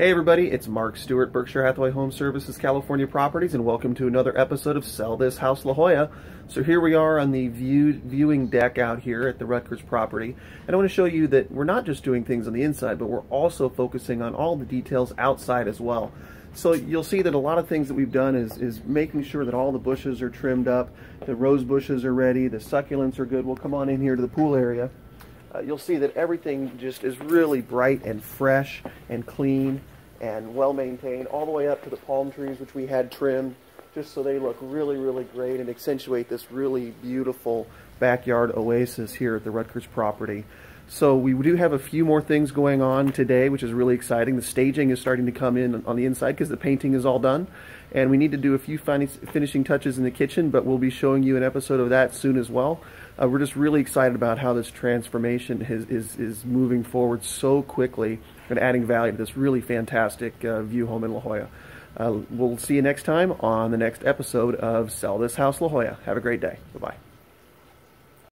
Hey everybody, it's Mark Stuart, Berkshire Hathaway Home Services, California Properties, and welcome to another episode of Sell This House La Jolla. So here we are on the view, viewing deck out here at the Rutgers property, and I want to show you that we're not just doing things on the inside, but we're also focusing on all the details outside as well. So you'll see that a lot of things that we've done is, is making sure that all the bushes are trimmed up, the rose bushes are ready, the succulents are good. We'll come on in here to the pool area. Uh, you'll see that everything just is really bright and fresh and clean and well maintained all the way up to the palm trees which we had trimmed just so they look really really great and accentuate this really beautiful backyard oasis here at the Rutgers property. So we do have a few more things going on today, which is really exciting. The staging is starting to come in on the inside because the painting is all done. And we need to do a few finishing touches in the kitchen, but we'll be showing you an episode of that soon as well. Uh, we're just really excited about how this transformation is, is, is moving forward so quickly and adding value to this really fantastic uh, view home in La Jolla. Uh, we'll see you next time on the next episode of Sell This House La Jolla. Have a great day. Bye-bye.